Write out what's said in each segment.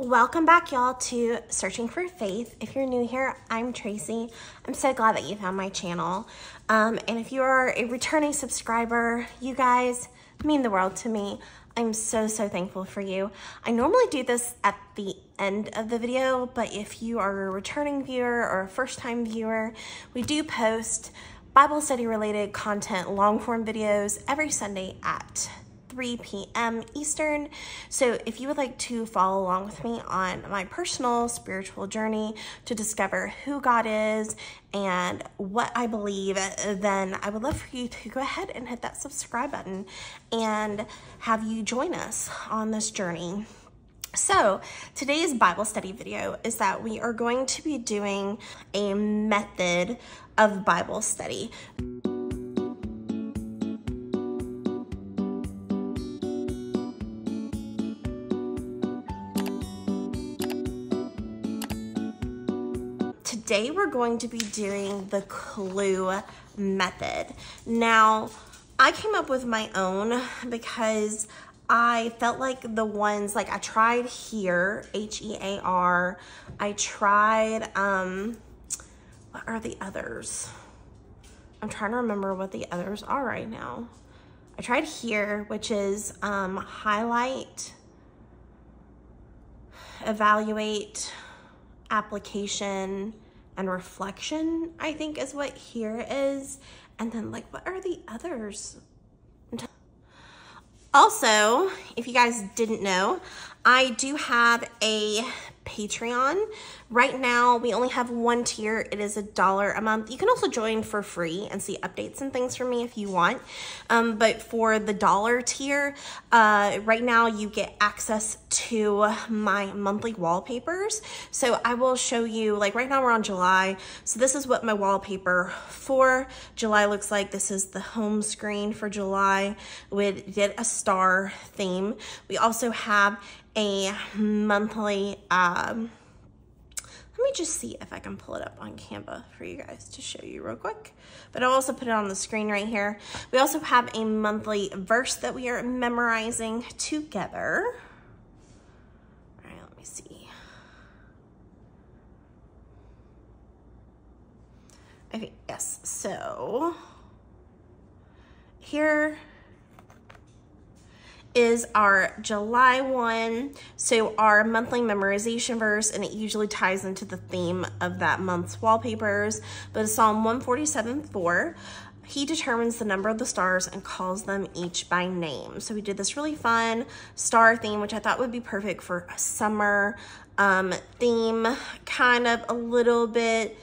Welcome back, y'all, to Searching for Faith. If you're new here, I'm Tracy. I'm so glad that you found my channel. Um, and if you are a returning subscriber, you guys mean the world to me. I'm so, so thankful for you. I normally do this at the end of the video, but if you are a returning viewer or a first time viewer, we do post Bible study related content, long form videos every Sunday at 3 p.m. Eastern. So if you would like to follow along with me on my personal spiritual journey to discover who God is and what I believe, then I would love for you to go ahead and hit that subscribe button and have you join us on this journey. So today's Bible study video is that we are going to be doing a method of Bible study. Today we're going to be doing the clue method. Now, I came up with my own because I felt like the ones, like I tried here, H-E-A-R. I tried, um, what are the others? I'm trying to remember what the others are right now. I tried here, which is um, highlight, evaluate, application, and reflection, I think is what here is. And then like, what are the others? Also, if you guys didn't know, I do have a Patreon. Right now, we only have one tier. It is a dollar a month. You can also join for free and see updates and things from me if you want. Um, but for the dollar tier, uh, right now you get access to my monthly wallpapers. So I will show you, like right now we're on July. So this is what my wallpaper for July looks like. This is the home screen for July. We did a star theme. We also have a monthly, um, let me just see if I can pull it up on Canva for you guys to show you real quick. But I'll also put it on the screen right here. We also have a monthly verse that we are memorizing together. All right, let me see. Okay, yes, so here is our July one. So our monthly memorization verse, and it usually ties into the theme of that month's wallpapers, but it's Psalm 147, 4. He determines the number of the stars and calls them each by name. So we did this really fun star theme, which I thought would be perfect for a summer um, theme, kind of a little bit,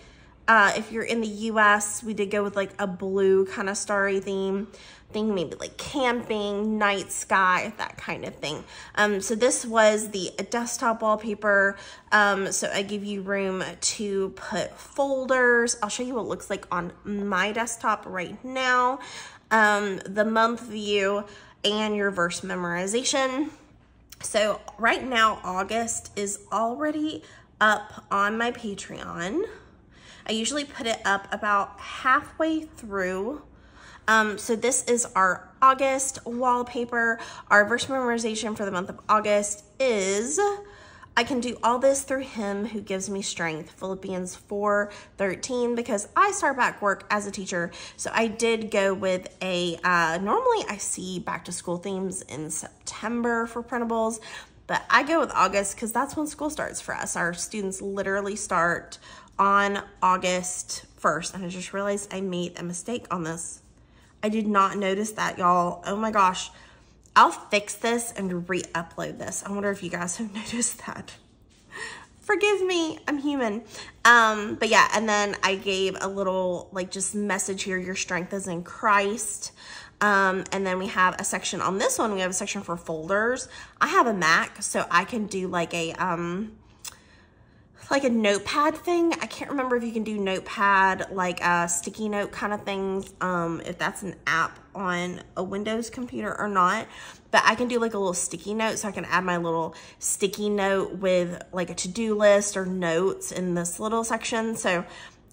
uh, if you're in the US, we did go with like a blue kind of starry theme thing, maybe like camping, night sky, that kind of thing. Um, so this was the desktop wallpaper. Um, so I give you room to put folders. I'll show you what looks like on my desktop right now. Um, the month view and your verse memorization. So right now, August is already up on my Patreon. I usually put it up about halfway through um, so this is our August wallpaper. Our verse memorization for the month of August is, I can do all this through him who gives me strength, Philippians 4, 13, because I start back work as a teacher. So I did go with a, uh, normally I see back to school themes in September for printables, but I go with August because that's when school starts for us. Our students literally start on August 1st. And I just realized I made a mistake on this I did not notice that, y'all. Oh my gosh. I'll fix this and re-upload this. I wonder if you guys have noticed that. Forgive me, I'm human. Um, but yeah, and then I gave a little like just message here, your strength is in Christ. Um, and then we have a section on this one, we have a section for folders. I have a Mac, so I can do like a, um, like a notepad thing. I can't remember if you can do notepad, like a sticky note kind of things, um, if that's an app on a Windows computer or not. But I can do like a little sticky note so I can add my little sticky note with like a to-do list or notes in this little section. So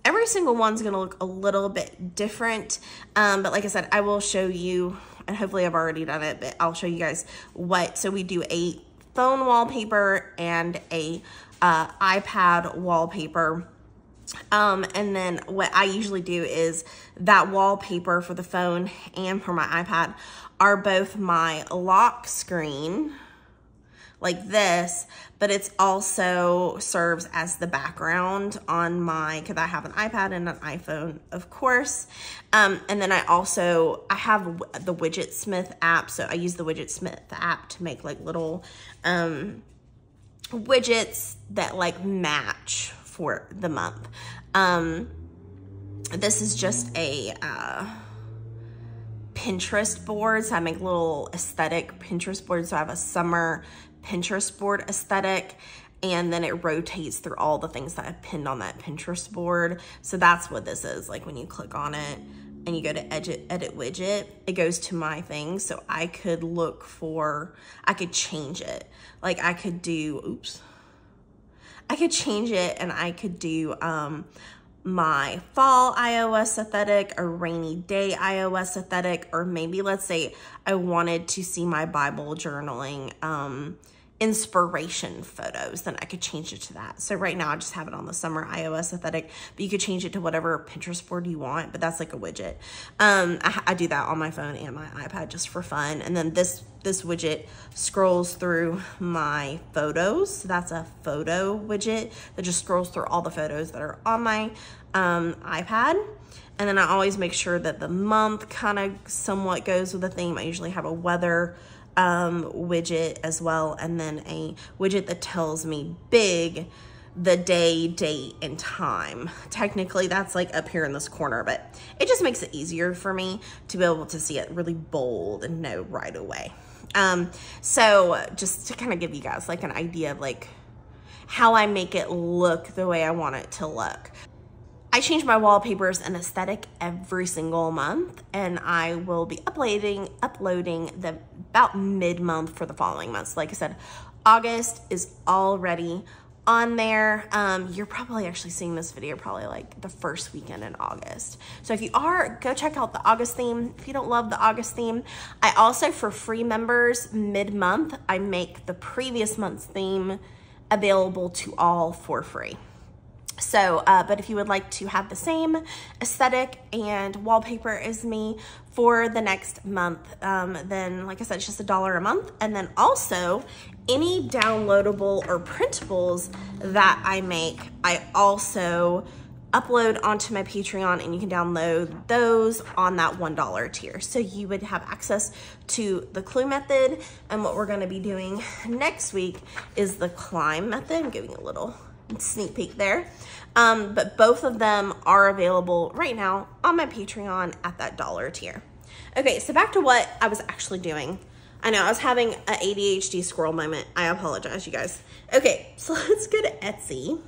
every single one's gonna look a little bit different. Um, but like I said, I will show you, and hopefully I've already done it, but I'll show you guys what, so we do a phone wallpaper and a uh, iPad wallpaper. Um, and then what I usually do is that wallpaper for the phone and for my iPad are both my lock screen like this, but it's also serves as the background on my, because I have an iPad and an iPhone, of course. Um, and then I also, I have the Widgetsmith app, so I use the Widgetsmith app to make like little um, widgets that like match for the month. Um, this is just a, uh, Pinterest board. So I make little aesthetic Pinterest boards. So I have a summer Pinterest board aesthetic and then it rotates through all the things that I've pinned on that Pinterest board. So that's what this is. Like when you click on it and you go to edit, edit widget, it goes to my thing. So I could look for, I could change it. Like I could do, oops. I could change it and I could do um, my fall iOS aesthetic, a rainy day iOS aesthetic, or maybe let's say I wanted to see my Bible journaling um, inspiration photos, then I could change it to that. So right now I just have it on the summer iOS aesthetic, but you could change it to whatever Pinterest board you want, but that's like a widget. Um, I, I do that on my phone and my iPad just for fun. And then this, this widget scrolls through my photos. So that's a photo widget that just scrolls through all the photos that are on my um, iPad. And then I always make sure that the month kind of somewhat goes with the theme. I usually have a weather um, widget as well, and then a widget that tells me big the day, date, and time. Technically, that's like up here in this corner, but it just makes it easier for me to be able to see it really bold and know right away. Um, so just to kind of give you guys like an idea of like how I make it look the way I want it to look. I change my wallpapers and aesthetic every single month and I will be uploading uploading the about mid-month for the following months. Like I said, August is already on there. Um, you're probably actually seeing this video probably like the first weekend in August. So if you are, go check out the August theme. If you don't love the August theme, I also, for free members, mid-month, I make the previous month's theme available to all for free. So, uh, but if you would like to have the same aesthetic and wallpaper as me for the next month, um, then like I said, it's just a dollar a month. And then also any downloadable or printables that I make, I also upload onto my Patreon and you can download those on that $1 tier. So you would have access to the clue method and what we're gonna be doing next week is the climb method. I'm giving a little sneak peek there. Um, but both of them are available right now on my Patreon at that dollar tier. Okay, so back to what I was actually doing. I know I was having an ADHD squirrel moment. I apologize, you guys. Okay, so let's go to Etsy.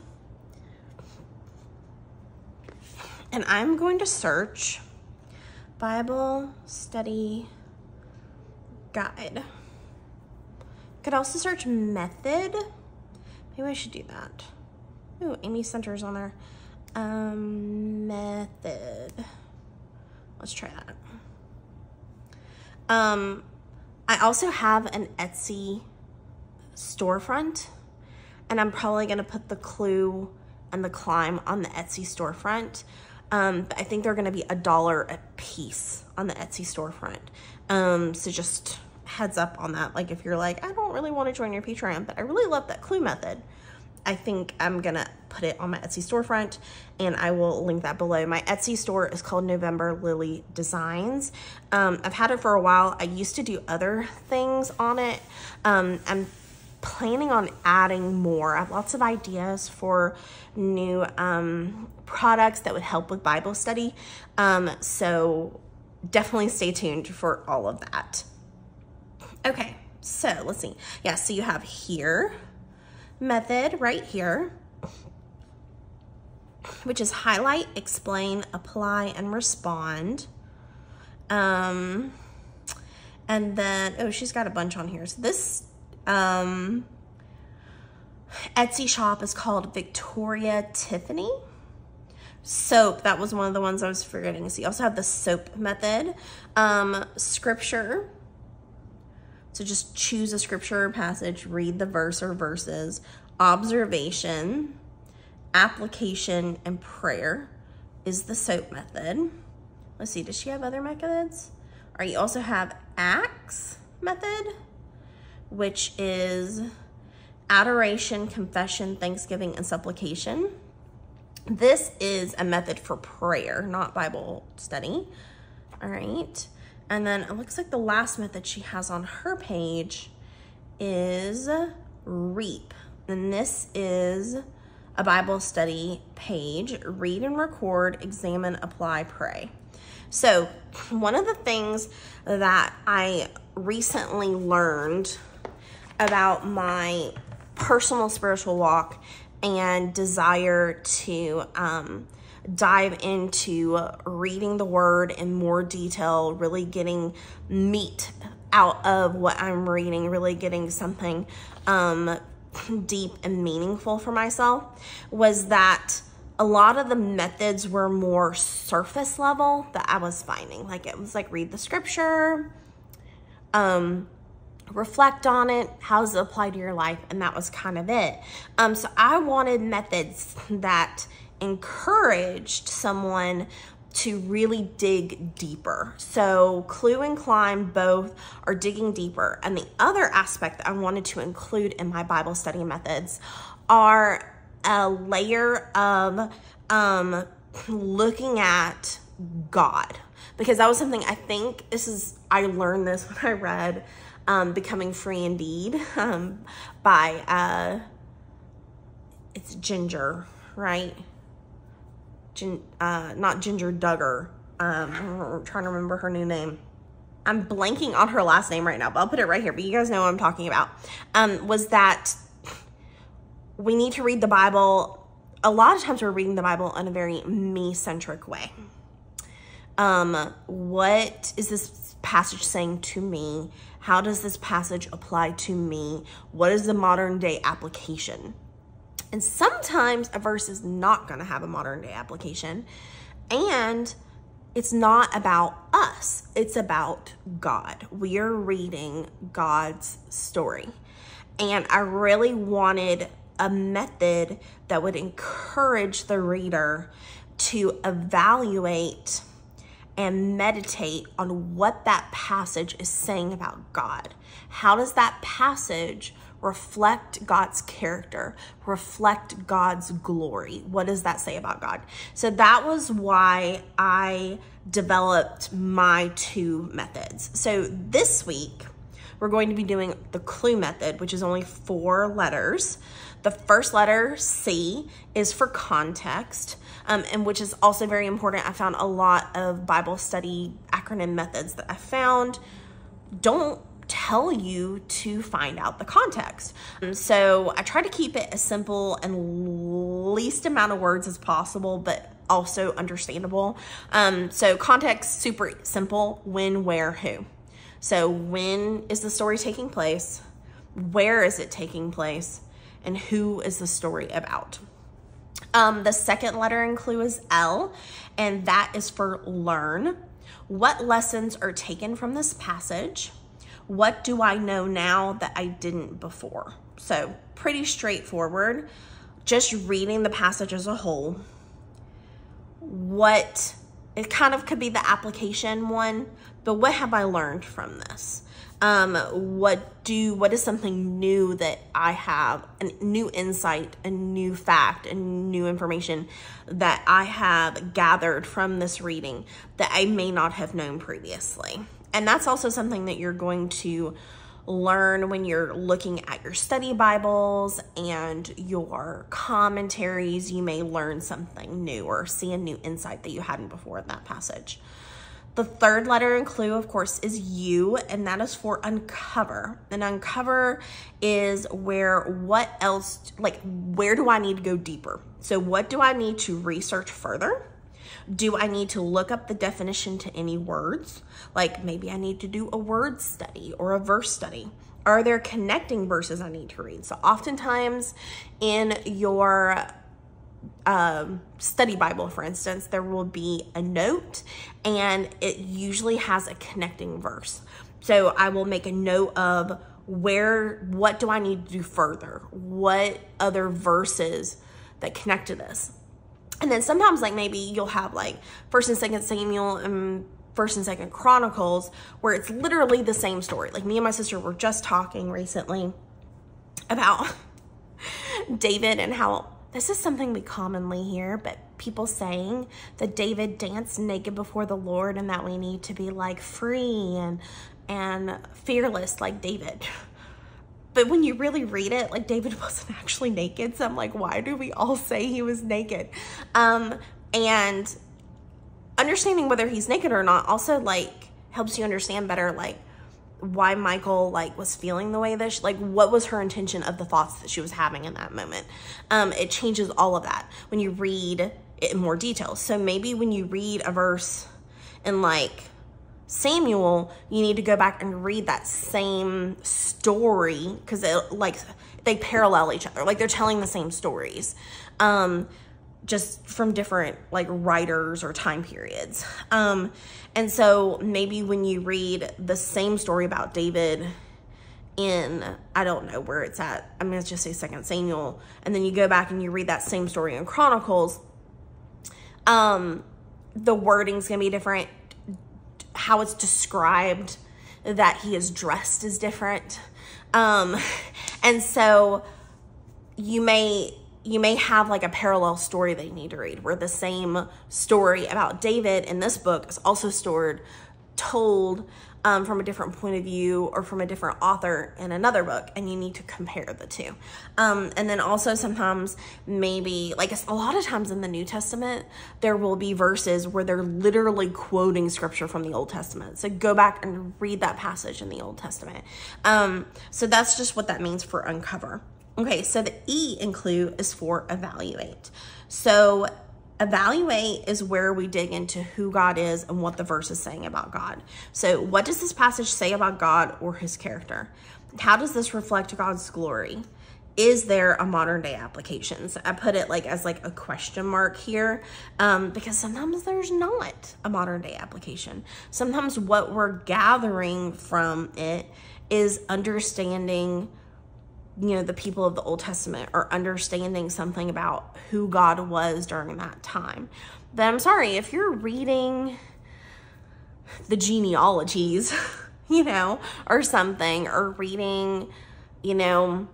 And I'm going to search Bible Study Guide. Could also search method. Maybe I should do that. Ooh, Amy Center's on there. Um, method. Let's try that. Um, I also have an Etsy storefront and I'm probably gonna put the clue and the climb on the Etsy storefront. Um, but I think they're gonna be a dollar a piece on the Etsy storefront. Um, so just heads up on that. Like if you're like, I don't really wanna join your Patreon, but I really love that clue method. I think I'm gonna put it on my Etsy storefront and I will link that below. My Etsy store is called November Lily Designs. Um, I've had it for a while. I used to do other things on it. Um, I'm planning on adding more. I have lots of ideas for new um, products that would help with Bible study. Um, so definitely stay tuned for all of that. Okay, so let's see. Yeah, so you have here method right here, which is highlight, explain, apply, and respond. Um, and then, oh, she's got a bunch on here. So this um, Etsy shop is called Victoria Tiffany. Soap, that was one of the ones I was forgetting. So you also have the soap method. Um, scripture, So just choose a scripture or passage, read the verse or verses, observation, application, and prayer is the SOAP method. Let's see, does she have other methods? Or you also have ACTS method, which is adoration, confession, thanksgiving, and supplication. This is a method for prayer, not Bible study. All right. And then it looks like the last method she has on her page is REAP. And this is a Bible study page, read and record, examine, apply, pray. So one of the things that I recently learned about my personal spiritual walk and desire to um, dive into reading the word in more detail, really getting meat out of what I'm reading, really getting something um, deep and meaningful for myself, was that a lot of the methods were more surface level that I was finding. Like it was like read the scripture, um, reflect on it, how does it apply to your life, and that was kind of it. Um, so I wanted methods that encouraged someone to really dig deeper. So Clue and Climb both are digging deeper. And the other aspect that I wanted to include in my Bible study methods are a layer of um, looking at God. Because that was something I think this is, I learned this when I read um, Becoming Free Indeed um, by, uh, it's Jinger, right? Gin, uh, not Jinger Duggar. Um, I'm trying to remember her new name. I'm blanking on her last name right now, but I'll put it right here. But you guys know what I'm talking about. Um, was that we need to read the Bible. A lot of times we're reading the Bible in a very me-centric way. Um, what is this passage saying to me? How does this passage apply to me? What is the modern day application? And sometimes a verse is not going to have a modern day application. And it's not about us, it's about God. We are reading God's story. And I really wanted a method that would encourage the reader to evaluate and meditate on what that passage is saying about God. How does that passage reflect God's character, reflect God's glory. What does that say about God? So that was why I developed my two methods. So this week, we're going to be doing the clue method, which is only four letters. The first letter, C, is for context, um, and which is also very important. I found a lot of Bible study acronym methods that I found don't tell you to find out the context. And so I try to keep it as simple and least amount of words as possible, but also understandable. Um, so context, super simple, when, where, who. So when is the story taking place? Where is it taking place? And who is the story about? Um, the second letter in clue is L, and that is for learn. What lessons are taken from this passage? What do I know now that I didn't before? So pretty straightforward. Just reading the passage as a whole. What, it kind of could be the application one, but what have I learned from this? Um, what do, what is something new that I have, a new insight, a new fact, a new information that I have gathered from this reading that I may not have known previously? And that's also something that you're going to learn when you're looking at your study Bibles and your commentaries. You may learn something new or see a new insight that you hadn't before in that passage. The third letter and clue, of course, is U, and that is for uncover. And uncover is where what else, like, where do I need to go deeper? So, what do I need to research further? Do I need to look up the definition to any words? Like maybe I need to do a word study or a verse study. Are there connecting verses I need to read? So oftentimes in your um, study Bible, for instance, there will be a note and it usually has a connecting verse. So I will make a note of where, what do I need to do further? What other verses that connect to this? And then sometimes like maybe you'll have like first and second Samuel and first and second Chronicles where it's literally the same story. Like me and my sister were just talking recently about David and how this is something we commonly hear, but people saying that David danced naked before the Lord and that we need to be like free and and fearless like David. But when you really read it, like David wasn't actually naked. So I'm like, why do we all say he was naked? Um, and understanding whether he's naked or not also like helps you understand better like why Michal like was feeling the way that she, like what was her intention of the thoughts that she was having in that moment. Um, it changes all of that when you read it in more detail. So maybe when you read a verse in like Samuel, you need to go back and read that same story because it like they parallel each other. Like they're telling the same stories. Um, just from different like writers or time periods. Um, and so maybe when you read the same story about David in, I don't know where it's at, I'm going to just say Second Samuel, and then you go back and you read that same story in Chronicles, um, the wording's going to be different. How it's described that he is dressed is different. Um, and so you may you may have like a parallel story they need to read where the same story about David in this book is also stored, told um, from a different point of view or from a different author in another book, and you need to compare the two. Um, and then also sometimes maybe, like a lot of times in the New Testament, there will be verses where they're literally quoting scripture from the Old Testament. So go back and read that passage in the Old Testament. Um, so that's just what that means for uncover. Okay, so the E in clue is for evaluate. So evaluate is where we dig into who God is and what the verse is saying about God. So what does this passage say about God or his character? How does this reflect God's glory? Is there a modern day application? So I put it like as like a question mark here um, because sometimes there's not a modern day application. Sometimes what we're gathering from it is understanding you know, the people of the Old Testament are understanding something about who God was during that time. But I'm sorry, if you're reading the genealogies, you know, or something, or reading, you know,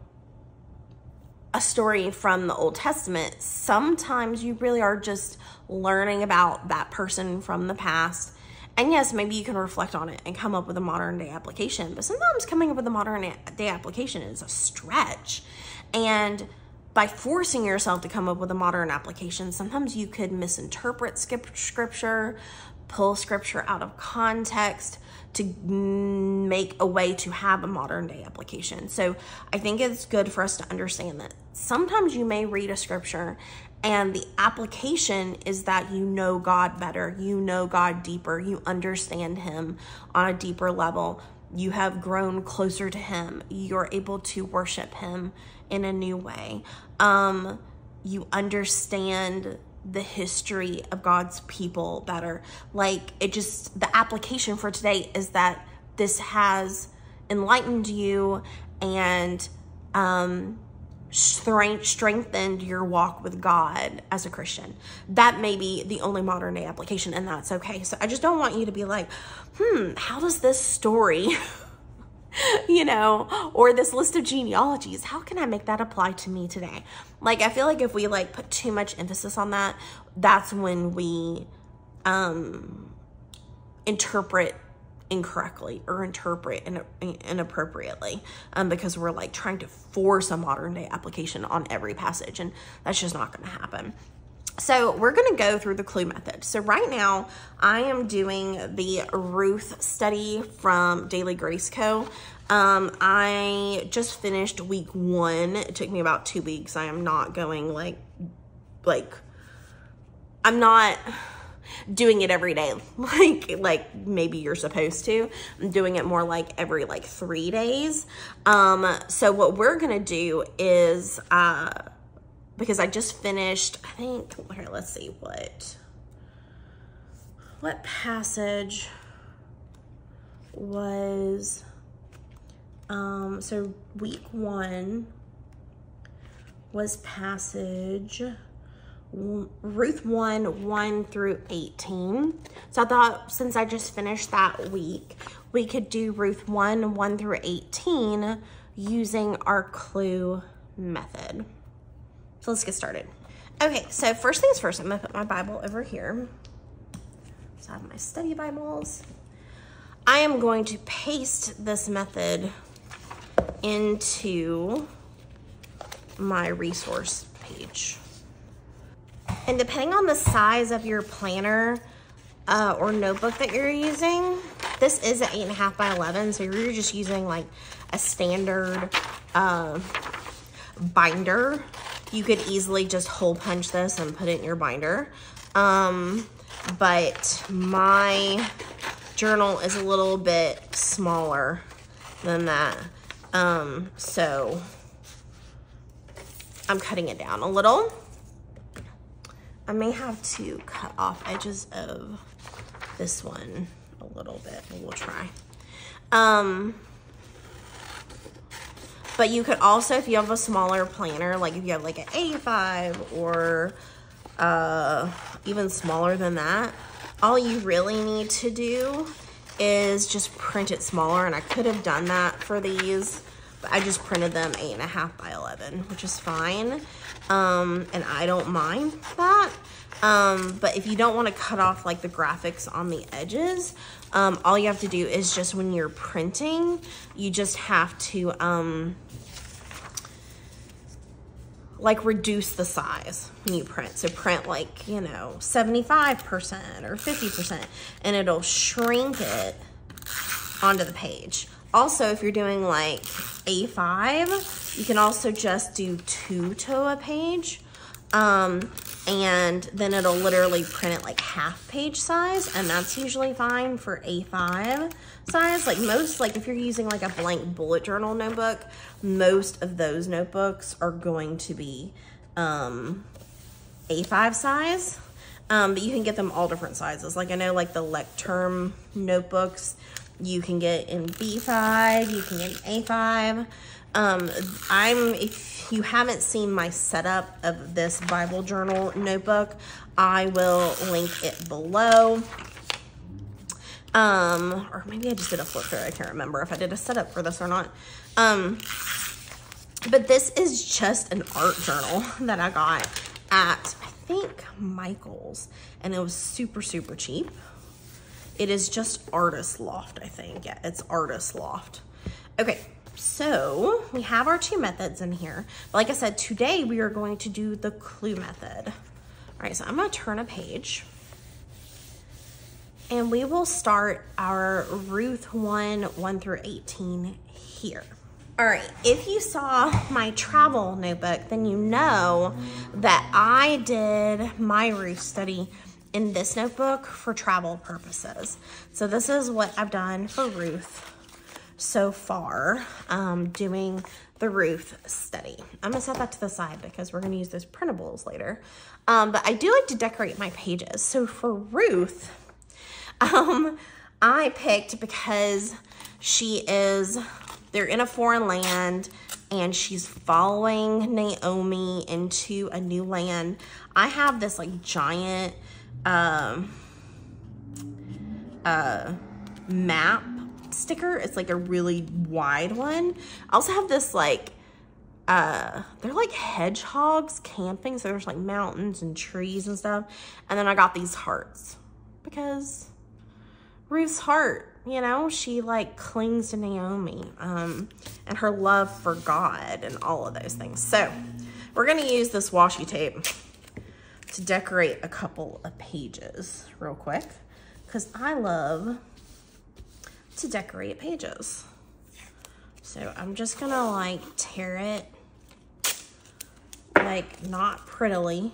a story from the Old Testament, sometimes you really are just learning about that person from the past and yes, maybe you can reflect on it and come up with a modern day application, but sometimes coming up with a modern day application is a stretch. And by forcing yourself to come up with a modern application, sometimes you could misinterpret scripture, pull scripture out of context to make a way to have a modern day application. So I think it's good for us to understand that sometimes you may read a scripture and the application is that you know God better, you know God deeper, you understand Him on a deeper level. You have grown closer to Him. You're able to worship Him in a new way. Um, you understand the history of God's people better. Like it just, the application for today is that this has enlightened you and um, strengthened your walk with God as a Christian. That may be the only modern day application, and that's okay. So I just don't want you to be like, hmm, how does this story, you know, or this list of genealogies, how can I make that apply to me today? Like, I feel like if we like put too much emphasis on that, that's when we um interpret incorrectly or interpret in, inappropriately um, because we're like trying to force a modern day application on every passage and that's just not going to happen. So we're going to go through the clue method. So right now I am doing the Ruth study from Daily Grace Co. Um, I just finished week one. It took me about two weeks. I am not going like, like, I'm not doing it every day like like maybe you're supposed to. I'm doing it more like every like three days. Um so what we're gonna do is uh because i just finished i think here let's see what what passage was, um, so week one was passage Ruth 1, 1 through 18. So I thought since I just finished that week, we could do Ruth 1, 1 through 18 using our clue method. So let's get started. Okay, so first things first, I'm gonna put my Bible over here. So I have my study Bibles. I am going to paste this method into my resource page. And depending on the size of your planner uh, or notebook that you're using, this is an eight and a half by 11. So you're just using like a standard uh, binder. You could easily just hole punch this and put it in your binder. Um, but my journal is a little bit smaller than that. Um, so I'm cutting it down a little. I may have to cut off edges of this one a little bit. We'll try. Um, but you could also, if you have a smaller planner, like if you have like an A5 or uh, even smaller than that, all you really need to do is just print it smaller. And I could have done that for these, but I just printed them eight and a half by 11, which is fine um, and I don't mind that. Um, but if you don't want to cut off like the graphics on the edges, um, all you have to do is just when you're printing, you just have to um, like reduce the size when you print. So print like, you know, 75% or 50% and it'll shrink it onto the page. Also, if you're doing like A5, you can also just do two to a page. Um, and then it'll literally print it like half page size and that's usually fine for A5 size. Like most, like if you're using like a blank bullet journal notebook, most of those notebooks are going to be um, A5 size. Um, but you can get them all different sizes. Like I know like the Leuchtturm notebooks, you can get in B5, you can get in A5. Um, I'm, if you haven't seen my setup of this Bible journal notebook, I will link it below. Um, or maybe I just did a flip through. I can't remember if I did a setup for this or not. Um, but this is just an art journal that I got at, I think, Michael's. And it was super, super cheap. It is just Artist Loft, I think. Yeah, it's Artist Loft. Okay, so we have our two methods in here. But like I said, today we are going to do the clue method. All right, so I'm gonna turn a page and we will start our Ruth 1, 1 through 18 here. All right, if you saw my travel notebook, then you know that I did my Ruth study in this notebook for travel purposes. So this is what I've done for Ruth so far, um, doing the Ruth study. I'm gonna set that to the side because we're gonna use those printables later. Um, but I do like to decorate my pages. So for Ruth, um, I picked because she is, they're in a foreign land and she's following Naomi into a new land. I have this like giant um, uh, map sticker. It's like a really wide one. I also have this like, uh, they're like hedgehogs camping. So there's like mountains and trees and stuff. And then I got these hearts because Ruth's heart, you know, she like clings to Naomi um, and her love for God and all of those things. So we're going to use this washi tape to decorate a couple of pages real quick because I love to decorate pages. So I'm just gonna like tear it like not prettily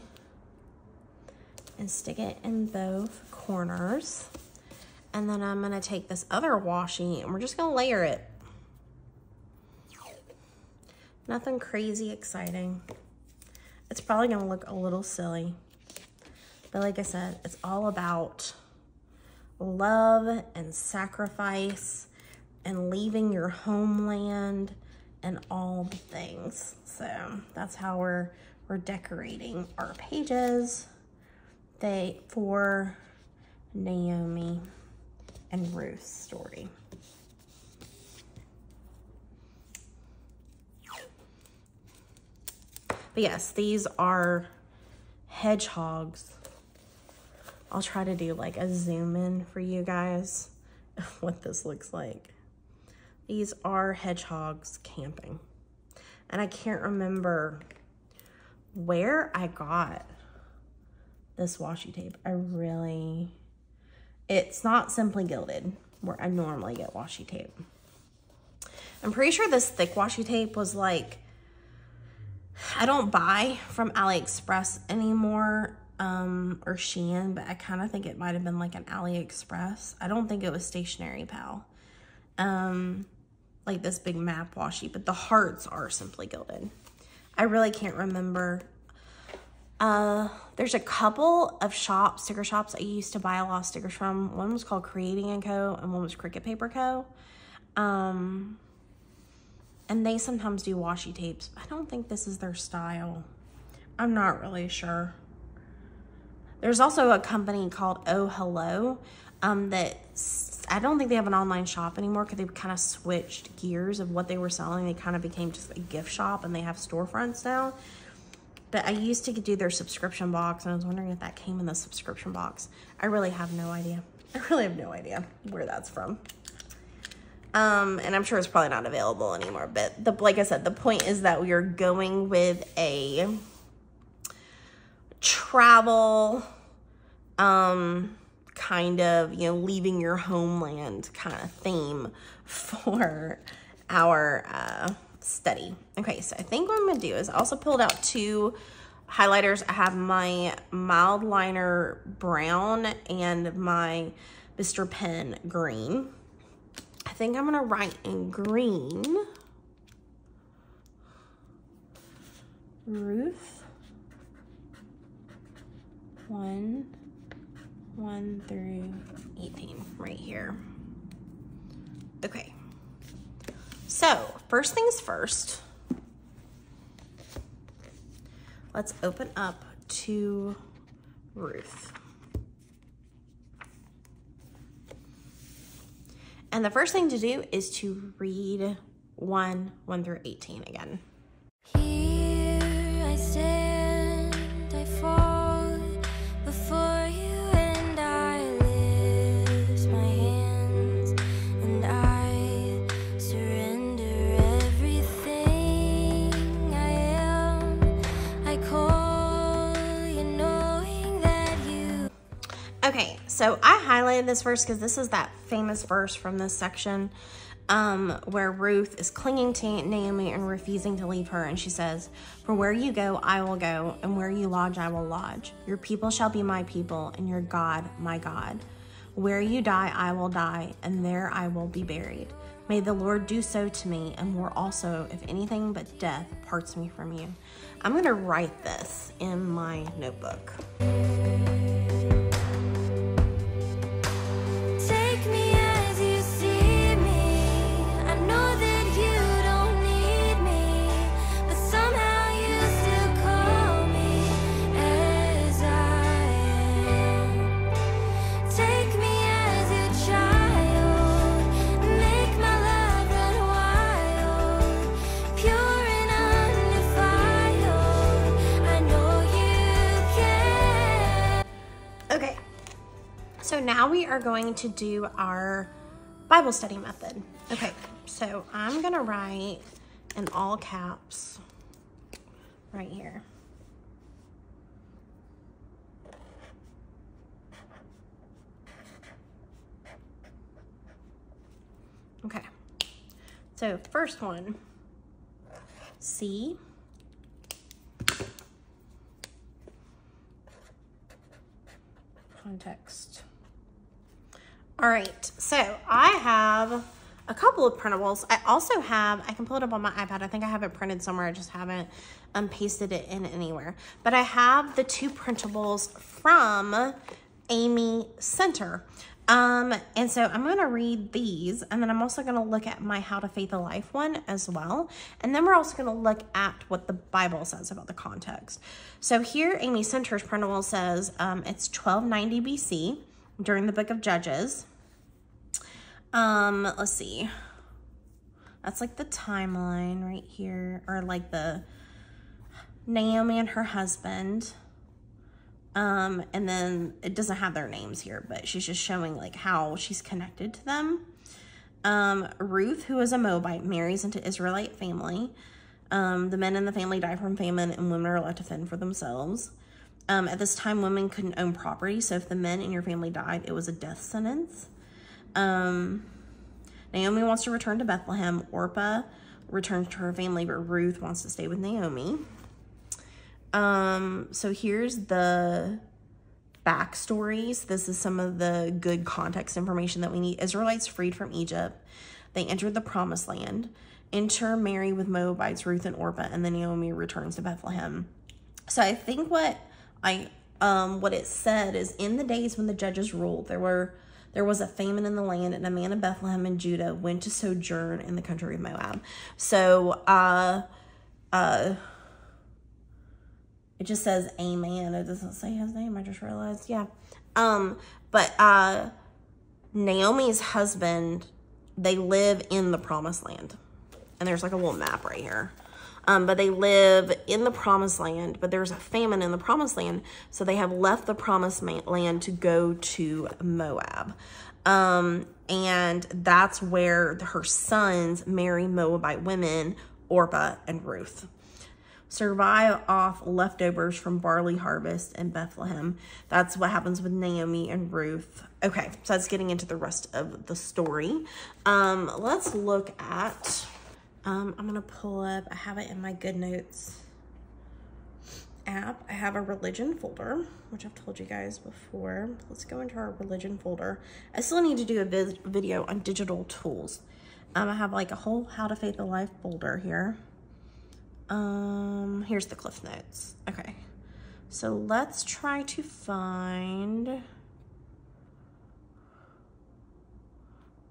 and stick it in both corners. And then I'm gonna take this other washi and we're just gonna layer it. Nothing crazy exciting. It's probably gonna look a little silly. But like I said, it's all about love and sacrifice and leaving your homeland and all the things. So that's how we're, we're decorating our pages they for Naomi and Ruth's story. But yes, these are hedgehogs. I'll try to do like a zoom in for you guys what this looks like. These are hedgehogs camping. And I can't remember where I got this washi tape. I really, it's not Simply Gilded where I normally get washi tape. I'm pretty sure this thick washi tape was like, I don't buy from AliExpress anymore um, or Shein, but I kind of think it might have been like an AliExpress. I don't think it was Stationery Pal. Um, like this big map washi, but the hearts are Simply Gilded. I really can't remember. Uh, there's a couple of shops, sticker shops I used to buy a lot of stickers from. One was called Creating & Co. and one was Cricut Paper Co. Um, and they sometimes do washi tapes. I don't think this is their style. I'm not really sure. There's also a company called Oh Hello um, that I don't think they have an online shop anymore because they've kind of switched gears of what they were selling. They kind of became just a gift shop and they have storefronts now. But I used to do their subscription box and I was wondering if that came in the subscription box. I really have no idea. I really have no idea where that's from. Um, and I'm sure it's probably not available anymore. But the like I said, the point is that we are going with a travel, um, kind of, you know, leaving your homeland kind of theme for our uh, study. Okay, so I think what I'm gonna do is I also pulled out two highlighters. I have my Mildliner Brown and my Mr. Pen Green. I think I'm gonna write in green. Ruth. One, one through 18 right here. Okay. So first things first, let's open up to Ruth. And the first thing to do is to read 1, 1 through 18 again. Okay, so I highlighted this verse because this is that famous verse from this section um, where Ruth is clinging to Naomi and refusing to leave her. And she says, For where you go, I will go, and where you lodge, I will lodge. Your people shall be my people, and your God, my God. Where you die, I will die, and there I will be buried. May the Lord do so to me, and more also, if anything but death parts me from you. I'm going to write this in my notebook. Are going to do our Bible study method. Okay, so I'm gonna write in all caps right here. Okay, so first one, C context. All right, so I have a couple of printables. I also have, I can pull it up on my iPad. I think I have it printed somewhere. I just haven't um, pasted it in anywhere. But I have the two printables from Amy Center. Um, and so I'm going to read these and then I'm also going to look at my How to Faith a Life one as well. And then we're also going to look at what the Bible says about the context. So here, Amy Center's printable says um, it's 1290 BC during the book of Judges. Um, let's see. That's like the timeline right here, or like the Naomi and her husband. Um, and then it doesn't have their names here, but she's just showing like how she's connected to them. Um, Ruth, who is a Moabite, marries into Israelite family. Um, the men in the family die from famine and women are left to fend for themselves. Um, at this time, women couldn't own property, so if the men in your family died, it was a death sentence. Um, Naomi wants to return to Bethlehem. Orpah returns to her family, but Ruth wants to stay with Naomi. Um, so here's the backstories. This is some of the good context information that we need. Israelites freed from Egypt. They entered the promised land, intermarry with Moabites, Ruth and Orpah, and then Naomi returns to Bethlehem. So I think what I um what it said is in the days when the judges ruled, there were there was a famine in the land, and a man of Bethlehem in Judah went to sojourn in the country of Moab. So uh uh it just says amen. It doesn't say his name. I just realized. Yeah. Um, but uh Naomi's husband, they live in the promised land. And there's like a little map right here. Um, but they live in the promised land, but there's a famine in the promised land. So they have left the promised land to go to Moab. Um, and that's where her sons marry Moabite women, Orpah and Ruth survive off leftovers from barley harvest in Bethlehem. That's what happens with Naomi and Ruth. Okay, so that's getting into the rest of the story. Um, let's look at, um, I'm to pull up, I have it in my Good Notes app. I have a religion folder, which I've told you guys before. Let's go into our religion folder. I still need to do a video on digital tools. Um, I have like a whole How to Faith a Life folder here. Um, here's the Cliff Notes. Okay. So let's try to find...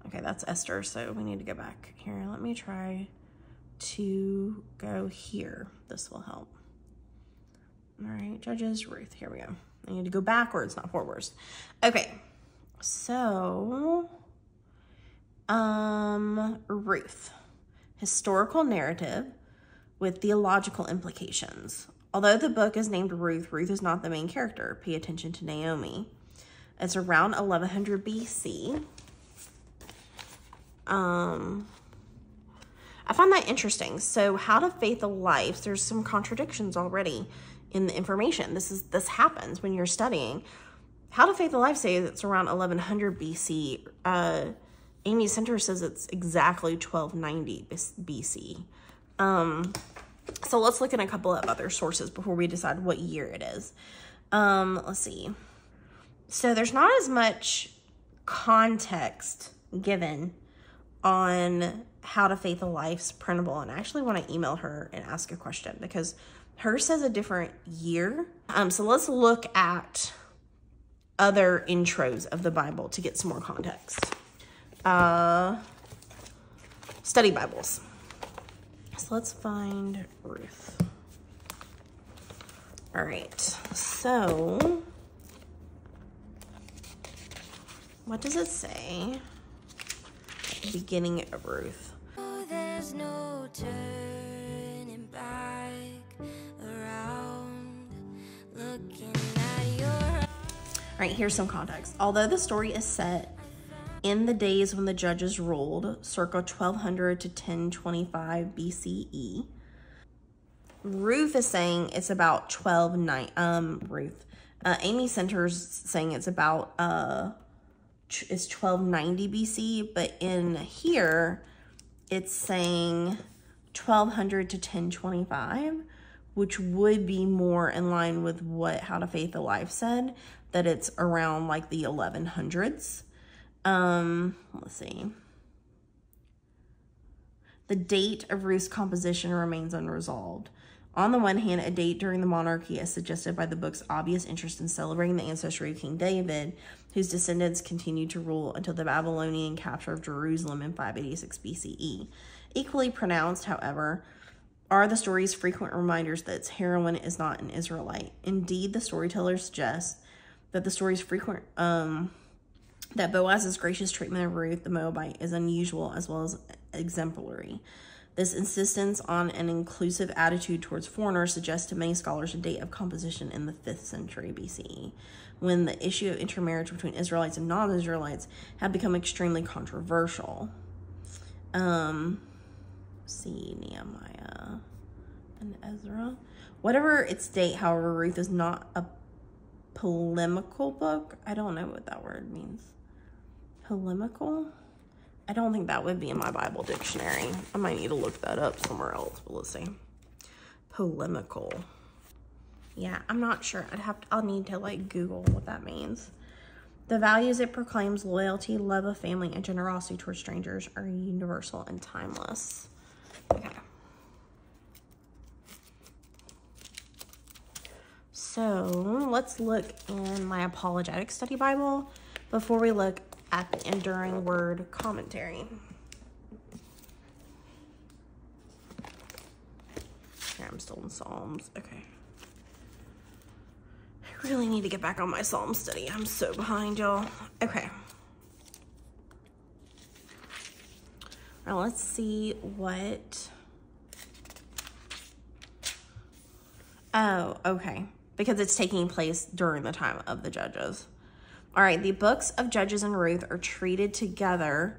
Okay, that's Esther, so we need to go back here. Let me try to go here. This will help. All right, Judges, Ruth, here we go. I need to go backwards, not forwards. Okay, so, um, Ruth, historical narrative with theological implications. Although the book is named Ruth, Ruth is not the main character. Pay attention to Naomi. It's around 1100 BC. Um, I find that interesting. So how to faith life, there's some contradictions already in the information. This is this happens when you're studying. How to Faith a Life says it's around 1100 BC. Uh, Amy Center says it's exactly 1290 BC. Um, so let's look at a couple of other sources before we decide what year it is. Um, let's see. So there's not as much context given on how to faith a life's printable and I actually want to email her and ask a question because hers says a different year. Um, so let's look at other intros of the Bible to get some more context. Uh, study Bibles. So let's find Ruth. All right, so what does it say beginning of Ruth? There's no turning back around looking at your All right, here's some context. Although the story is set in the days when the judges ruled, circa 1200 to 1025 BCE. Ruth is saying it's about 12, night um, Ruth. Uh, Amy Center's saying it's about, uh, it's 1290 BC, but in here, it's saying 1200 to 1025, which would be more in line with what How to Faith a Life said, that it's around like the 1100s. Um, let's see. The date of Ruth's composition remains unresolved. On the one hand, a date during the monarchy is suggested by the book's obvious interest in celebrating the ancestry of King David, whose descendants continued to rule until the Babylonian capture of Jerusalem in 586 BCE. Equally pronounced, however, are the story's frequent reminders that its heroine is not an Israelite. Indeed, the storyteller suggests that the story's frequent um, that Boaz's gracious treatment of Ruth the Moabite is unusual as well as exemplary. This insistence on an inclusive attitude towards foreigners suggests to many scholars a date of composition in the 5th century BCE, when the issue of intermarriage between Israelites and non Israelites had become extremely controversial. Um, see, Nehemiah and Ezra. Whatever its date, however, Ruth is not a polemical book. I don't know what that word means. Polemical? I don't think that would be in my Bible dictionary. I might need to look that up somewhere else, but let's see. Polemical. Yeah, I'm not sure. I'd have to, I'll need to like Google what that means. The values it proclaims, loyalty, love of family, and generosity towards strangers are universal and timeless. Okay. So let's look in my apologetic study Bible before we look at the enduring word commentary. Here, I'm still in Psalms. Okay. I really need to get back on my Psalm study. I'm so behind, y'all. Okay. Now let's see what... Oh, okay. Because it's taking place during the time of the judges. All right, the books of Judges and Ruth are treated together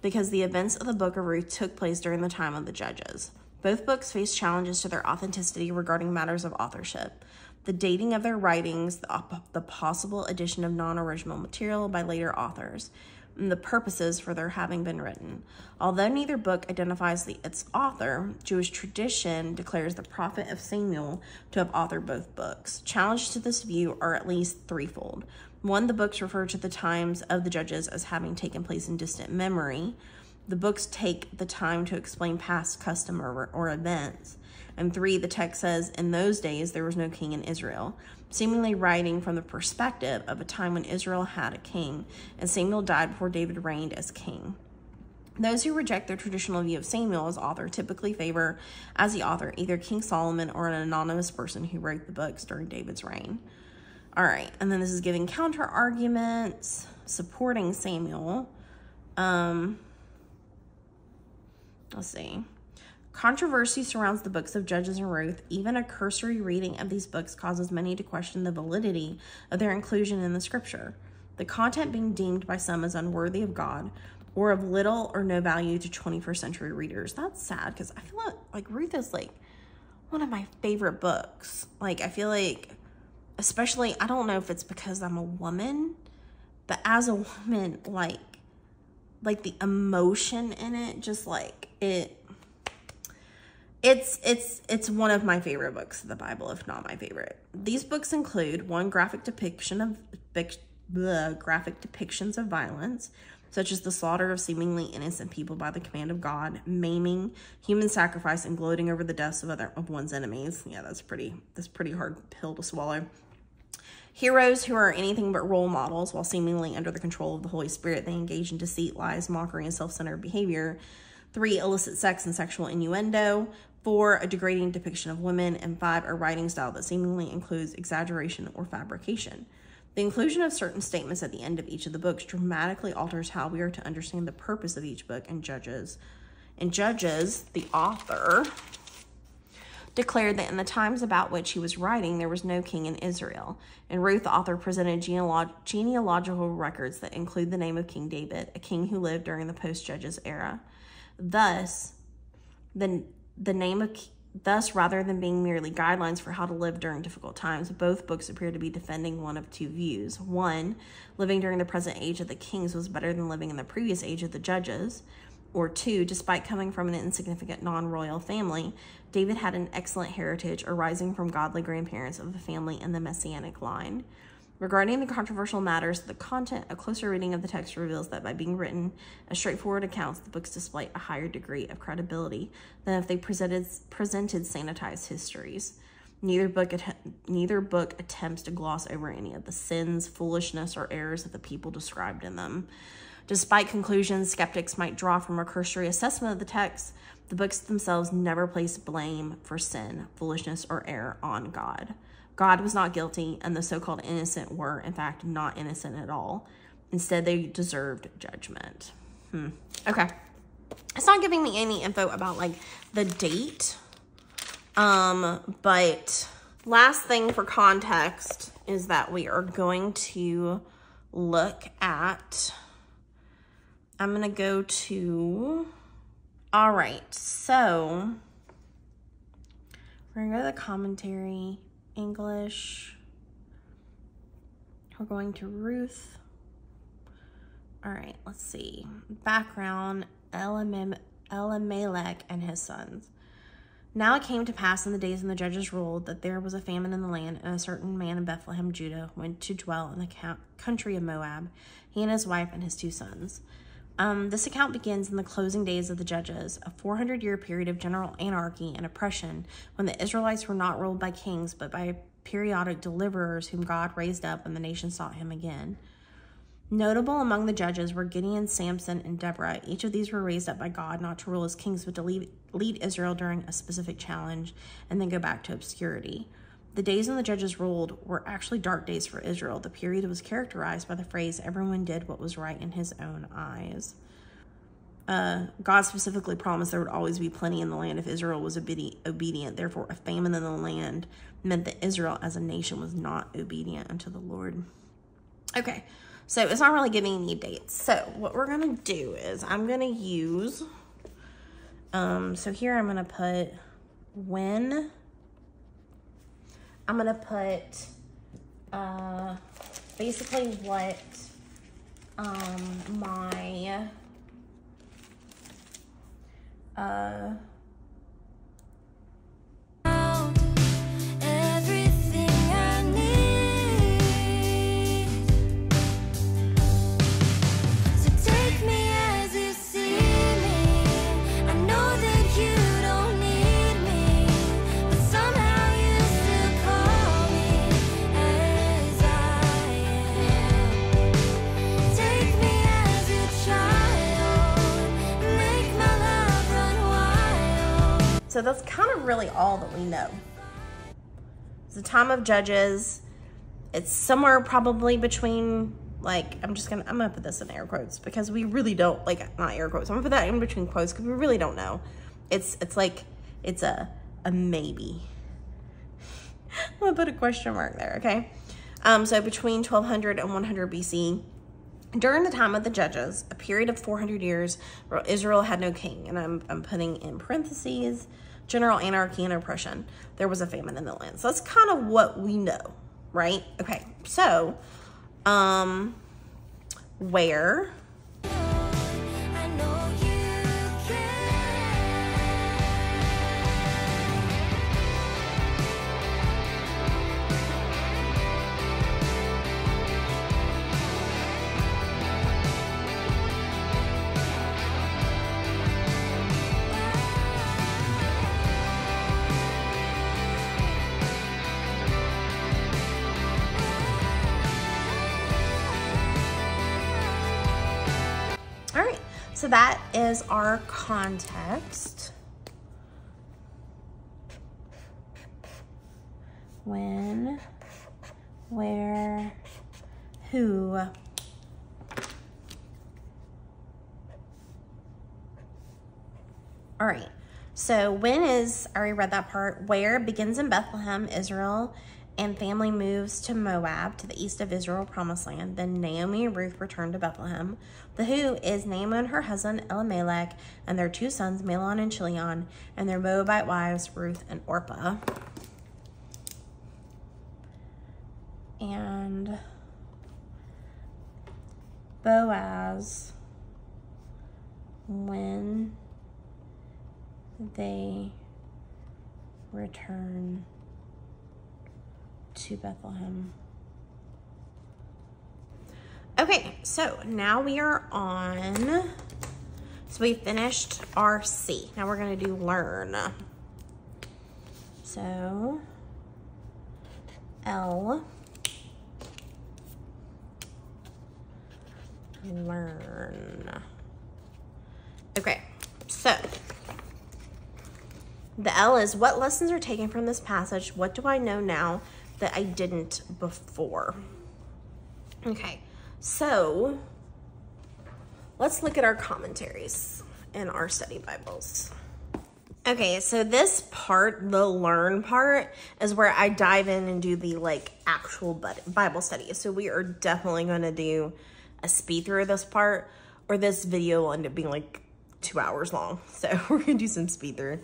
because the events of the book of Ruth took place during the time of the Judges. Both books face challenges to their authenticity regarding matters of authorship, the dating of their writings, the, the possible addition of non original material by later authors, and the purposes for their having been written. Although neither book identifies the, its author, Jewish tradition declares the prophet of Samuel to have authored both books. Challenges to this view are at least threefold. One, the books refer to the times of the judges as having taken place in distant memory. The books take the time to explain past custom or, or events. And three, the text says, in those days there was no king in Israel, seemingly writing from the perspective of a time when Israel had a king, and Samuel died before David reigned as king. Those who reject the traditional view of Samuel as author typically favor as the author either King Solomon or an anonymous person who wrote the books during David's reign. All right, and then this is giving counter arguments, supporting Samuel. Um, let's see. Controversy surrounds the books of Judges and Ruth. Even a cursory reading of these books causes many to question the validity of their inclusion in the scripture. The content being deemed by some as unworthy of God or of little or no value to 21st century readers. That's sad because I feel like, like Ruth is like one of my favorite books. Like, I feel like especially I don't know if it's because I'm a woman, but as a woman, like like the emotion in it, just like it it's it's it's one of my favorite books of the Bible, if not my favorite. These books include one graphic depiction of bleh, graphic depictions of violence, such as the slaughter of seemingly innocent people by the command of God, maiming, human sacrifice, and gloating over the deaths of other of one's enemies. Yeah, that's pretty that's pretty hard pill to swallow. Heroes who are anything but role models, while seemingly under the control of the Holy Spirit, they engage in deceit, lies, mockery, and self centered behavior. Three, illicit sex and sexual innuendo. Four, a degrading depiction of women. And five, a writing style that seemingly includes exaggeration or fabrication. The inclusion of certain statements at the end of each of the books dramatically alters how we are to understand the purpose of each book and judges. And judges, the author, declared that in the times about which he was writing, there was no king in Israel. And Ruth, the author, presented genealog- genealogical records that include the name of King David, a king who lived during the post Judges era. Thus, the, the name of Thus, rather than being merely guidelines for how to live during difficult times, both books appear to be defending one of two views. One, living during the present age of the kings was better than living in the previous age of the judges. Or two, despite coming from an insignificant non royal family, David had an excellent heritage arising from godly grandparents of the family in the messianic line. Regarding the controversial matters of the content, a closer reading of the text reveals that by being written as straightforward accounts, the books display a higher degree of credibility than if they presented presented sanitized histories. Neither book, neither book attempts to gloss over any of the sins, foolishness, or errors of the people described in them. Despite conclusions skeptics might draw from a cursory assessment of the text, the books themselves never place blame for sin, foolishness, or error on God. God was not guilty, and the so called innocent were, in fact, not innocent at all. Instead, they deserved judgment. Hmm. Okay. It's not giving me any info about like the date um, but last thing for context is that we are going to look at, I'm going to go to, all right, so we're going to go to the commentary, English. We're going to Ruth. All right, let's see. Background, Elam Elimelech and his sons. Now it came to pass in the days when the judges ruled that there was a famine in the land, and a certain man in Bethlehem, Judah, went to dwell in the country of Moab, he and his wife and his two sons. Um, this account begins in the closing days of the judges, a 400 year period of general anarchy and oppression when the Israelites were not ruled by kings but by periodic deliverers whom God raised up and the nation sought him again. Notable among the judges were Gideon, Samson, and Deborah. Each of these were raised up by God not to rule as kings, but to lead, lead Israel during a specific challenge and then go back to obscurity. The days when the judges ruled were actually dark days for Israel. The period was characterized by the phrase, everyone did what was right in his own eyes. Uh, God specifically promised there would always be plenty in the land if Israel was obedient. Therefore, a famine in the land meant that Israel as a nation was not obedient unto the Lord. Okay, so it's not really giving any dates. So what we're going to do is I'm going to use, um, so here I'm going to put when, I'm to put, uh, basically what, um, my, uh, So that's kind of really all that we know. It's the time of Judges. It's somewhere probably between like I'm just gonna I'm gonna put this in air quotes because we really don't like not air quotes. I'm gonna put that in between quotes because we really don't know. It's it's like it's a a maybe. I'm gonna put a question mark there, okay? Um, so between 1200 and 100 BC, during the time of the judges, a period of 400 years, Israel had no king. And I'm, I'm putting in parentheses, general anarchy and oppression. There was a famine in the land. So that's kind of what we know, right? Okay, so um, where So that is our context. When, where, who. All right. So when is, I already read that part, where begins in Bethlehem, Israel, and family moves to Moab, to the east of Israel, promised land. Then Naomi and Ruth return to Bethlehem. The who is Naomi and her husband Elimelech, and their two sons, Mahlon and Chilion, and their Moabite wives, Ruth and Orpah. And Boaz, when they return to Bethlehem. Okay, so now we are on, so we finished our C. Now we're gonna do learn. So, L, learn. Okay, so the L is what lessons are taken from this passage? What do I know now that I didn't before? Okay, so let's look at our commentaries in our study Bibles. Okay, so this part, the learn part, is where I dive in and do the like actual Bible study. So we are definitely going to do a speed through of this part, or this video will end up being like two hours long. So we're going to do some speed through.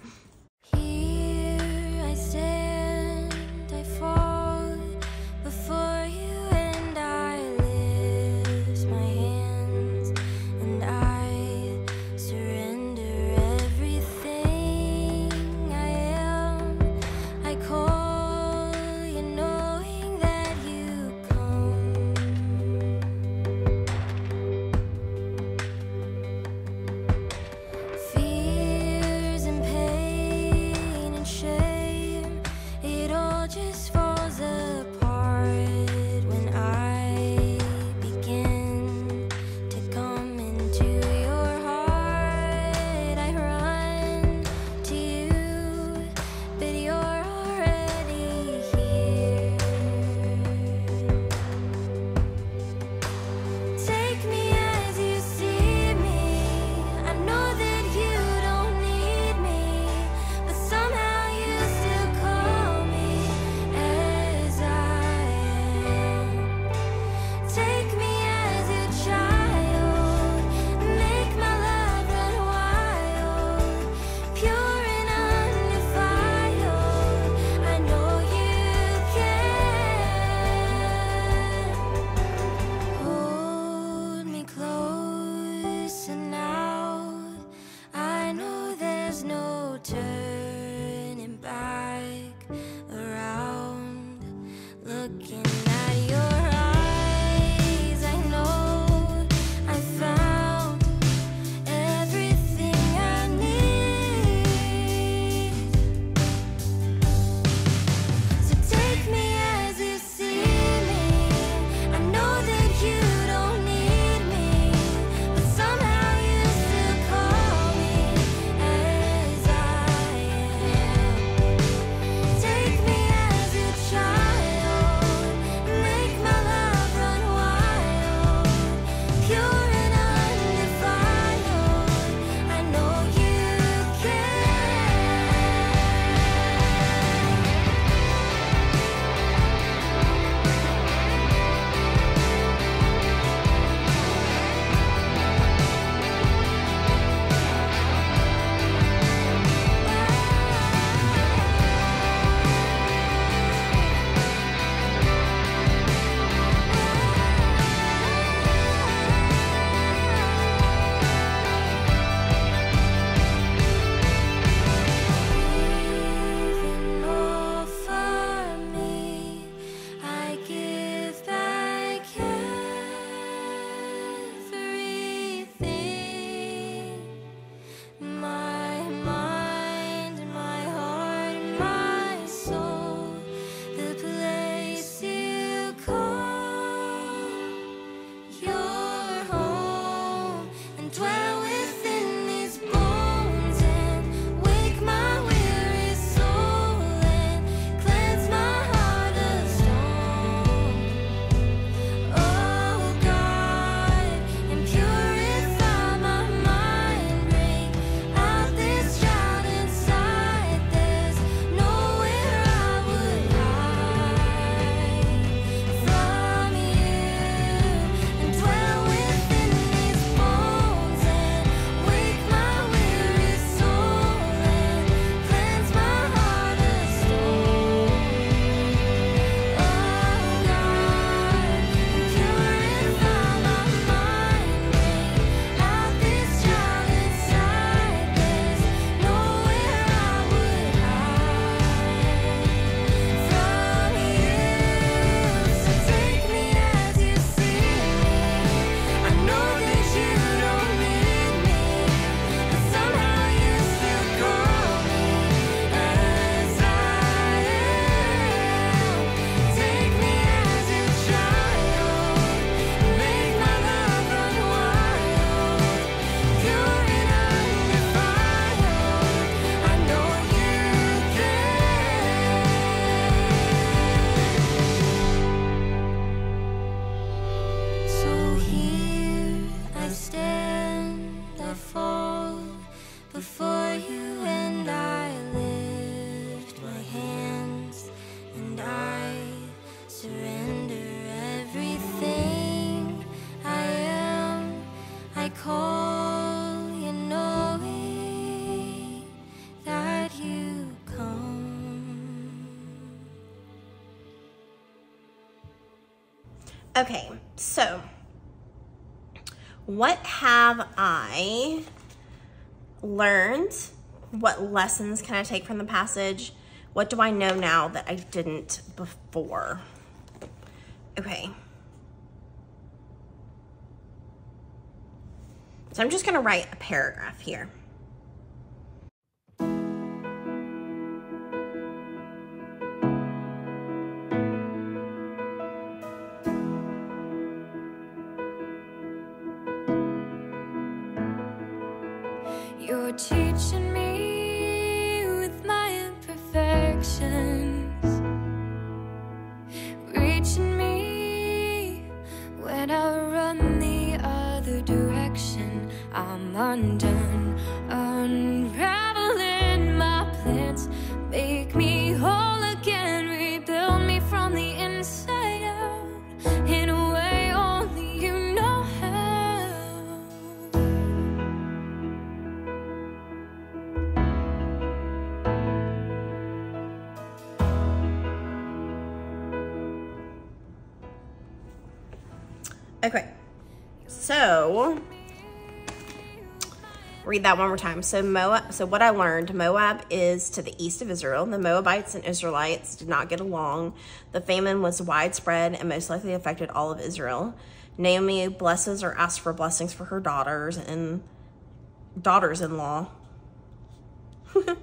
Okay, so what have I learned? What lessons can I take from the passage? What do I know now that I didn't before? Okay. So I'm just going to write a paragraph here. You're teaching me with my imperfections, reaching me when I run the other direction. I'm undone, Read that one more time. So Moab so what I learned, Moab is to the east of Israel. The Moabites and Israelites did not get along. The famine was widespread and most likely affected all of Israel. Naomi blesses or asks for blessings for her daughters and daughters-in-law.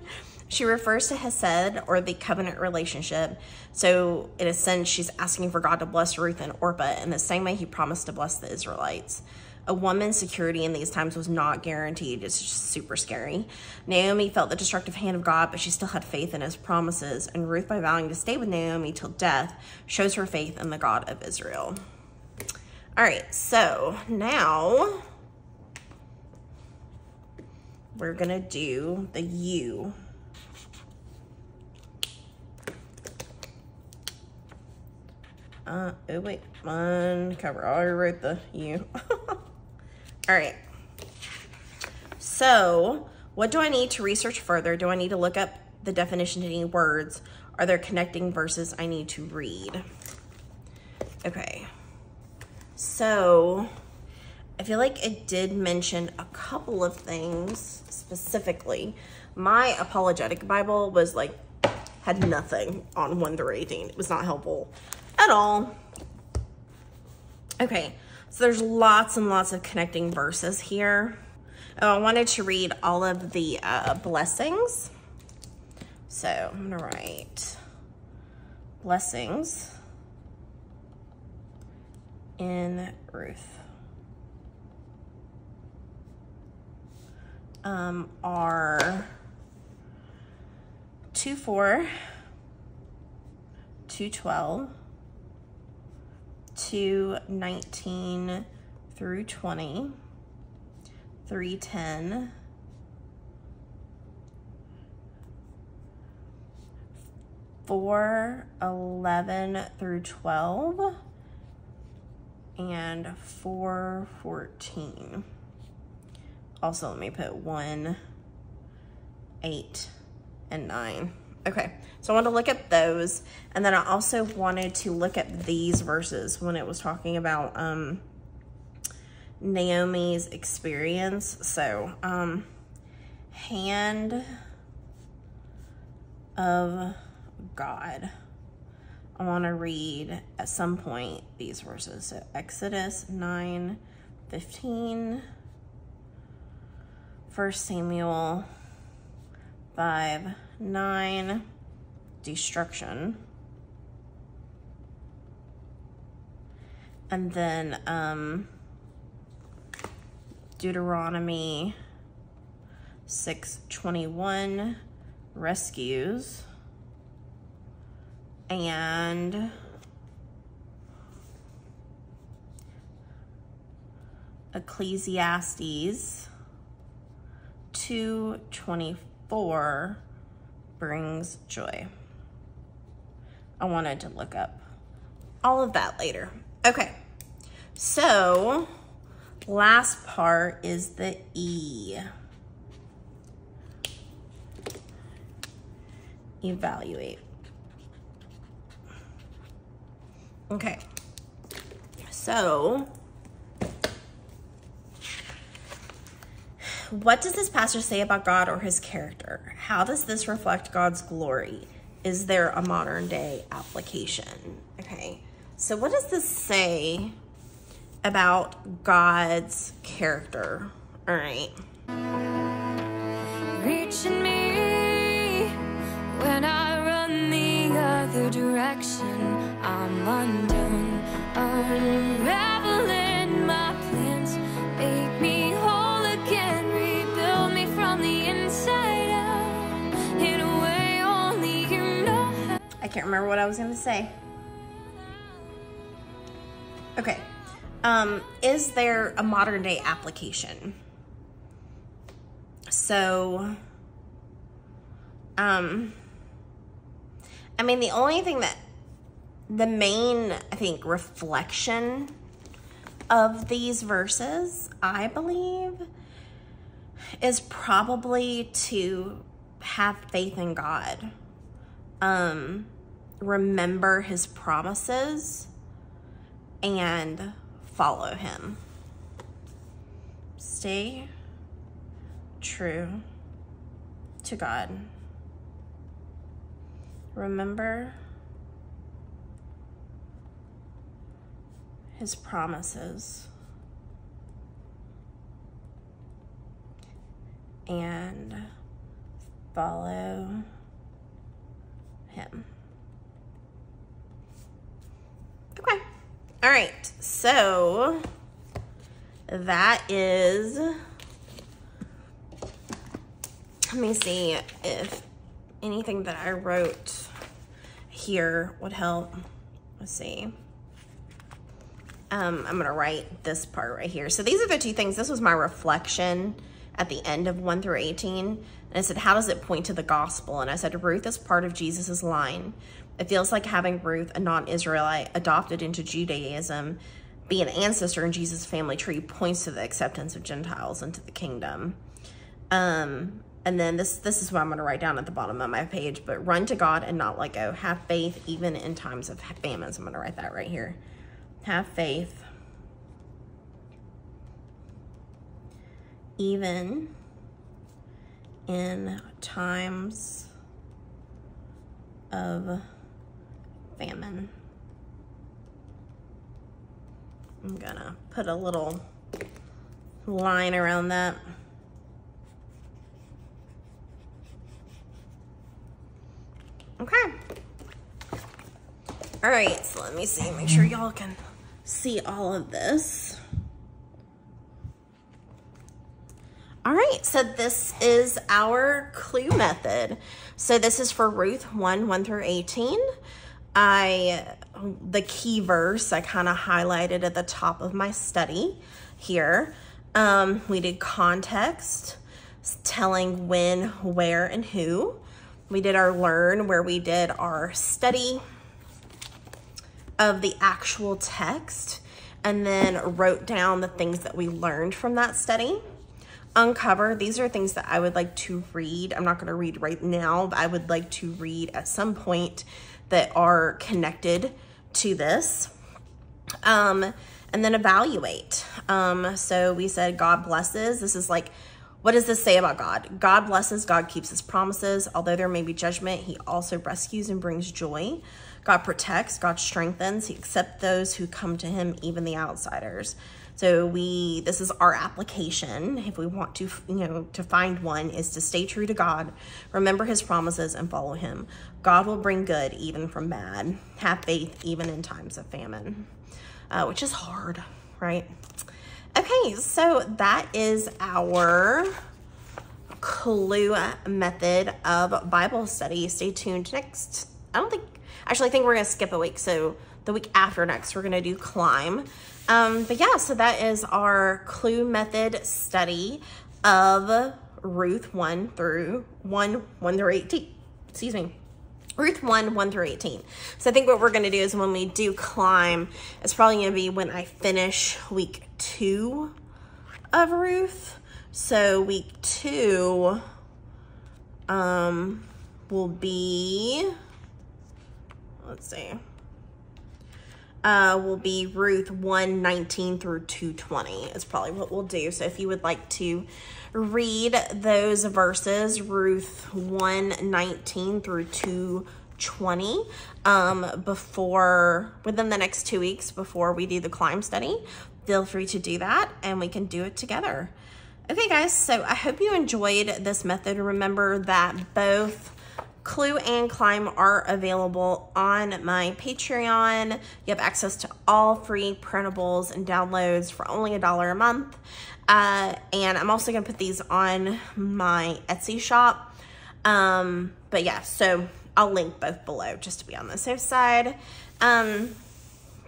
She refers to Hesed or the covenant relationship. So, in a sense, she's asking for God to bless Ruth and Orpah in the same way he promised to bless the Israelites. A woman's security in these times was not guaranteed. It's just super scary. Naomi felt the destructive hand of God, but she still had faith in his promises. And Ruth, by vowing to stay with Naomi till death, shows her faith in the God of Israel. All right, so now we're going to do the U. Uh, oh wait, uncover. I already wrote the U. All right. So, what do I need to research further? Do I need to look up the definition to any words? Are there connecting verses I need to read? Okay. So, I feel like it did mention a couple of things specifically. My apologetic Bible was like, had nothing on 1 through 18. It was not helpful at all. Okay, so there's lots and lots of connecting verses here. Oh, I wanted to read all of the uh, blessings. So I'm gonna write blessings in Ruth. Um, are 2 4, 212, 219 through 20, 310, 411 through 12, and 414. Also, let me put 1, 8, and 9. Okay, so I want to look at those. And then I also wanted to look at these verses when it was talking about um, Naomi's experience. So, um, hand of God. I want to read at some point these verses. So Exodus 9, 15, 1 Samuel 5, 9, destruction. And then um, Deuteronomy 621 rescues. And Ecclesiastes 224 brings joy. I wanted to look up all of that later. Okay, so last part is the E. Evaluate. Okay. So, what does this passage say about God or his character? How does this reflect God's glory? Is there a modern day application? Okay, so what does this say about God's character? All right. reaching me when I run the other direction. I'm undone, unraveling I can't remember what I was going to say. Okay. Um, is there a modern day application? So, um, I mean, the only thing that the main, I think, reflection of these verses, I believe, is probably to have faith in God. Um, remember his promises and follow him. Stay true to God. Remember his promises and follow him. All right. So that is. Let me see if anything that I wrote here would help. Let's see. Um, I'm going to write this part right here. So these are the two things. This was my reflection at the end of 1 through 18. And I said, how does it point to the gospel? And I said, Ruth is part of Jesus's line. It feels like having Ruth, a non-Israelite, adopted into Judaism, be an ancestor in Jesus' family tree points to the acceptance of Gentiles into the kingdom. Um, and then this this is what I'm going to write down at the bottom of my page. But run to God and not let go. Have faith even in times of famines. I'm going to write that right here. Have faith even in times of famine. I'm gonna put a little line around that. Okay. All right, so let me see, make sure y'all can see all of this. All right, so this is our clue method. So this is for Ruth 1, 1 through 18. I, the key verse, I kind of highlighted at the top of my study here. Um, we did context, telling when, where, and who. We did our learn, where we did our study of the actual text and then wrote down the things that we learned from that study. Uncover, these are things that I would like to read. I'm not going to read right now, but I would like to read at some point that are connected to this. Um, and then evaluate. Um, so we said God blesses. This is like, what does this say about God? God blesses, God keeps his promises. Although there may be judgment, he also rescues and brings joy. God protects, God strengthens, he accepts those who come to him, even the outsiders. So we, this is our application. If we want to, you know, to find one is to stay true to God, remember his promises and follow him. God will bring good even from bad. Have faith even in times of famine, uh, which is hard, right? Okay, so that is our clue method of Bible study. Stay tuned next. I don't think, actually, I think we're going to skip a week. So the week after next, we're going to do climb. Um, but yeah, so that is our clue method study of Ruth 1 through 1, 1 through 18. Excuse me. Ruth 1, 1 through 18. So I think what we're going to do is when we do climb, it's probably going to be when I finish week two of Ruth. So week two um, will be, let's see. Uh, will be Ruth 119 through 220 is probably what we'll do. So if you would like to read those verses, Ruth 119 through 220, um, before, within the next two weeks before we do the climb study, feel free to do that and we can do it together. Okay guys, so I hope you enjoyed this method. Remember that both Clue and Climb are available on my Patreon. You have access to all free printables and downloads for only a dollar a month. Uh, and I'm also going to put these on my Etsy shop. Um, but yeah, so I'll link both below just to be on the safe side. Um,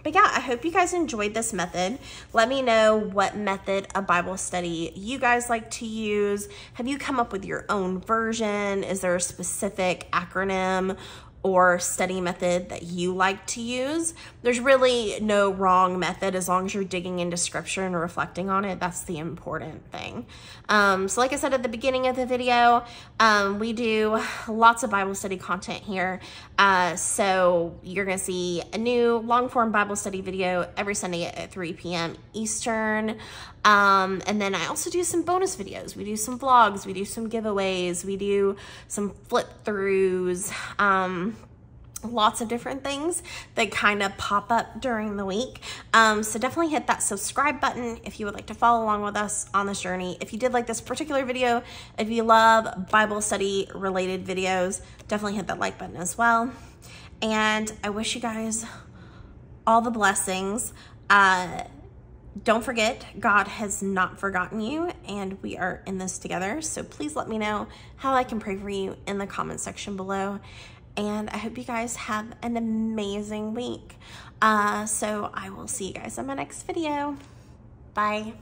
but yeah, I hope you guys enjoyed this method. Let me know what method of Bible study you guys like to use. Have you come up with your own version? Is there a specific acronym or study method that you like to use. There's really no wrong method as long as you're digging into scripture and reflecting on it. That's the important thing. Um, so like I said at the beginning of the video, um, we do lots of Bible study content here. Uh, so you're going to see a new long form Bible study video every Sunday at 3 p.m. Eastern. Um, and then I also do some bonus videos. We do some vlogs, we do some giveaways, we do some flip throughs, um, lots of different things that kind of pop up during the week. Um, so definitely hit that subscribe button if you would like to follow along with us on this journey. If you did like this particular video, if you love Bible study related videos, definitely hit that like button as well. And I wish you guys all the blessings. Uh, don't forget, God has not forgotten you and we are in this together. So please let me know how I can pray for you in the comment section below. And I hope you guys have an amazing week. Uh, so I will see you guys in my next video. Bye.